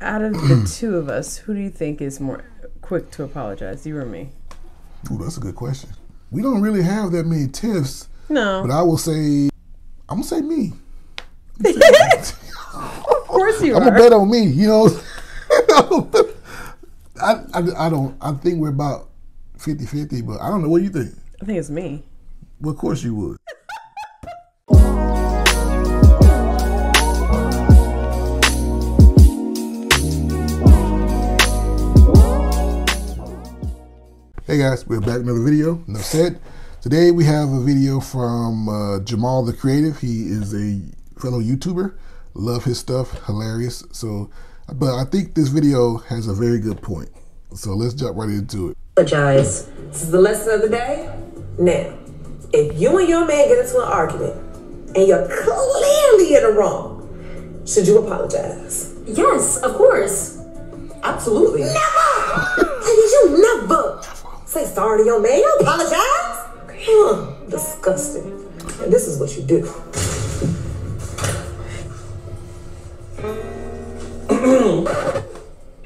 Out of the two of us, who do you think is more quick to apologize, you or me? Ooh, that's a good question. We don't really have that many tiffs, No. but I will say, I'm gonna say me. of course you I'm are. gonna bet on me. You know, I, I, I don't. I think we're about 50-50, but I don't know. What do you think? I think it's me. Well, of course you would. Hey guys, we're back with another video. Enough said. Today we have a video from uh, Jamal the Creative. He is a fellow YouTuber. Love his stuff, hilarious. So, but I think this video has a very good point. So let's jump right into it. apologize. This is the lesson of the day. Now, if you and your man get into an argument and you're clearly in the wrong, should you apologize? Yes, of course. Absolutely. Never! Did you never say sorry to your man? You apologize? Huh, disgusting. And this is what you do.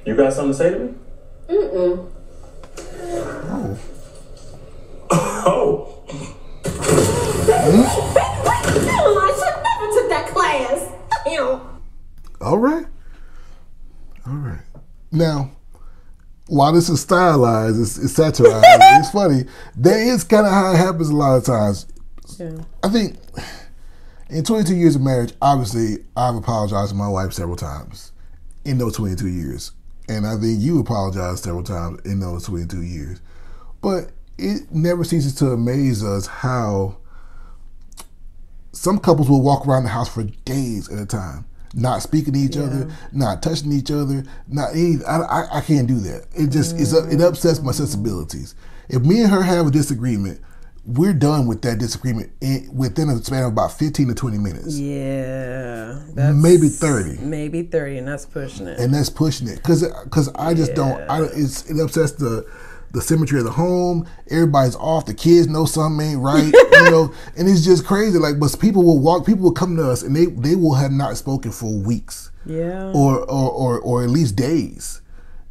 You got something to say to me? Oh, Oh, I should never took that class. Ew. all right, all right. Now, while this is stylized, it's, it's satirized, it's funny. That is kind of how it happens a lot of times. Yeah. I think in 22 years of marriage, obviously, I've apologized to my wife several times in those 22 years. And I think you apologized several times in those 22 years. But it never ceases to amaze us how some couples will walk around the house for days at a time, not speaking to each other, not touching each other, not any. I, I, I can't do that. It just it's, it upsets my sensibilities. If me and her have a disagreement, we're done with that disagreement in, within a span of about 15 to 20 minutes. Yeah. That's, Maybe 30. Maybe 30, and that's pushing it. and that's pushing it because because I just don't. I it's it upsets the the symmetry of the home. Everybody's off. The kids know something ain't right. you know, and it's just crazy. Like, but people will walk. People will come to us, and they they will have not spoken for weeks yeah. or or or, or at least days.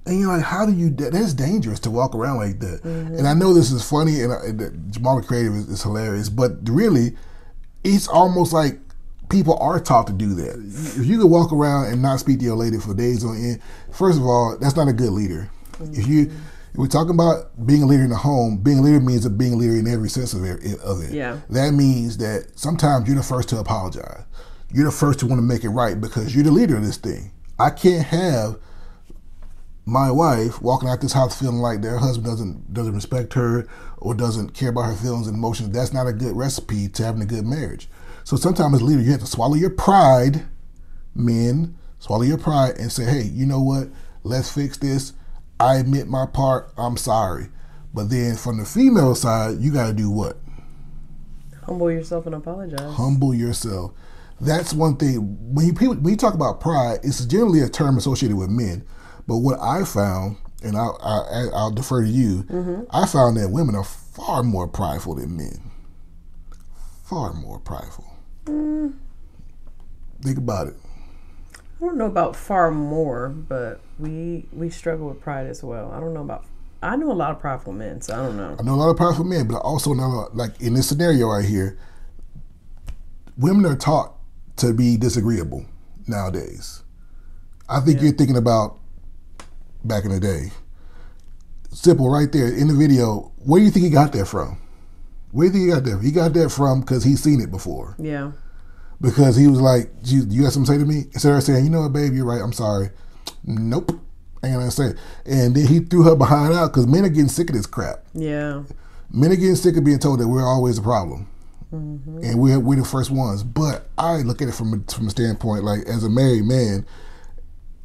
And you're like, how do you? That's dangerous to walk around like that. Mm-hmm. And I know this is funny, and, I, and Jamal Creative is, is hilarious, but really, it's almost like people are taught to do that. If you could walk around and not speak to your lady for days on end, first of all, that's not a good leader. If you if we're talking about being a leader in the home, being a leader means that being a leader in every sense of it. Of it. Yeah. That means that sometimes you're the first to apologize. You're the first to want to make it right because you're the leader of this thing. I can't have my wife walking out this house feeling like their husband doesn't doesn't respect her or doesn't care about her feelings and emotions. That's not a good recipe to having a good marriage. So sometimes as a leader, you have to swallow your pride, men, swallow your pride and say, hey, you know what? Let's fix this. I admit my part. I'm sorry. But then from the female side, you got to do what? Humble yourself and apologize. humble yourself. That's one thing. When you people when you talk about pride, it's generally a term associated with men. But what I found, and I'll, I, I'll defer to you, mm-hmm. I found that women are far more prideful than men. Far more prideful. Mm. Think about it. I don't know about far more, but we we struggle with pride as well. I don't know about. I know a lot of prideful men, so I don't know. I know a lot of powerful men, but I also know, like in this scenario right here, women are taught to be disagreeable nowadays. I think you're thinking about back in the day. Simple, right there in the video. Where do you think he got that from? Where do you think he got that? From? He got that from because he's seen it before. Yeah. Because he was like, "You, you got something to say to me?" Instead of saying, "You know what, babe, you're right. I'm sorry." Nope, ain't gonna say. It. And then he threw her behind out because men are getting sick of this crap Yeah. men are getting sick of being told that we're always a problem, mm-hmm. and we're we're the first ones. But I look at it from a, from a standpoint like as a married man,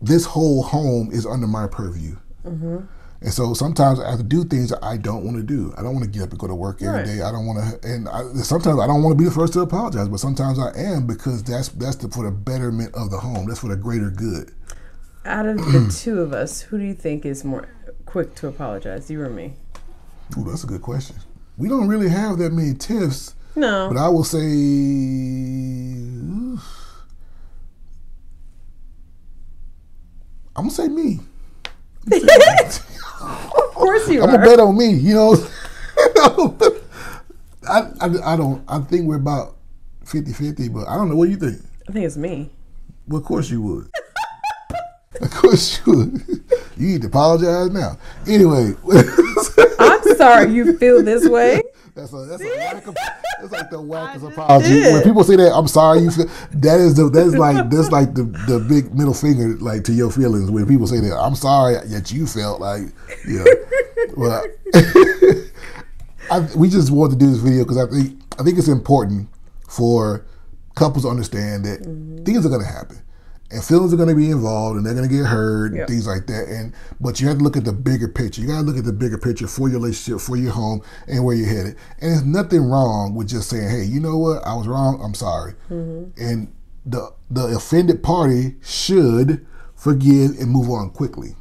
this whole home is under my purview, mm-hmm. And so sometimes I have to do things that I don't want to do. I don't want to get up and go to work every Right. day. I don't want to, and I, sometimes I don't want to be the first to apologize, but sometimes I am because that's that's the, for the betterment of the home. That's for the greater good. Out of the two of us, who do you think is more quick to apologize, you or me? Ooh, that's a good question. We don't really have that many tiffs. No. But I will say, oof. I'm gonna say me. Course you I'm are. gonna bet on me. You know, I, I I don't. I think we're about 50-50, but I don't know. What do you think? I think it's me. Well, of course you would. of course you would. You need to apologize now. Anyway, I'm sorry you feel this way. that's a that's a whack of, that's like the wackest apology. When people say that, I'm sorry you feel that is the that's like that's like the the big middle finger like to your feelings. When people say that, I'm sorry that you felt like you know. well, I, we just wanted to do this video because I think I think it's important for couples to understand that things are going to happen, and feelings are going to be involved, and they're going to get hurt, and things like that. And but you have to look at the bigger picture. You got to look at the bigger picture for your relationship, for your home, and where you're headed. And there's nothing wrong with just saying, "Hey, you know what? I was wrong. I'm sorry." Mm-hmm. And the the offended party should forgive and move on quickly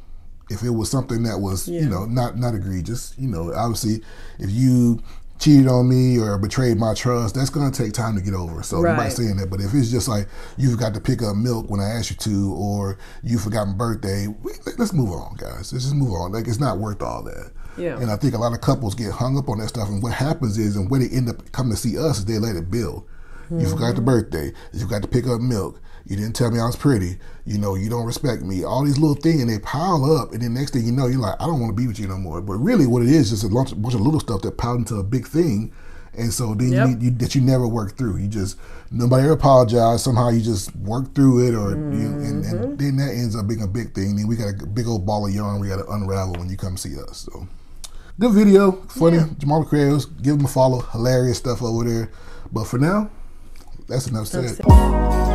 if it was something that was you know not not egregious you know obviously if you cheated on me or betrayed my trust that's going to take time to get over. So Right. nobody's saying that but if it's just like you forgot to pick up milk when i asked you to or you forgot my birthday we, let's move on guys. Let's just move on. Like it's not worth all that. Yeah. and i think a lot of couples get hung up on that stuff and what happens is and when they end up coming to see us is they let it build you forgot the mm-hmm. birthday. You got to pick up milk. You didn't tell me I was pretty. You know, you don't respect me. All these little things, and they pile up. And then next thing you know, you're like, I don't want to be with you no more. But really, what it is, is just a bunch, of little stuff that piled into a big thing. And so then Yep. you, you that you never work through. You just nobody ever apologized. Somehow you just work through it, or you, and, and mm-hmm. then that ends up being a big thing. Then we got a big old ball of yarn we got to unravel when you come see us. So good video, funny. Jamal Creos, give him a follow. Hilarious stuff over there. But for now, that's enough said.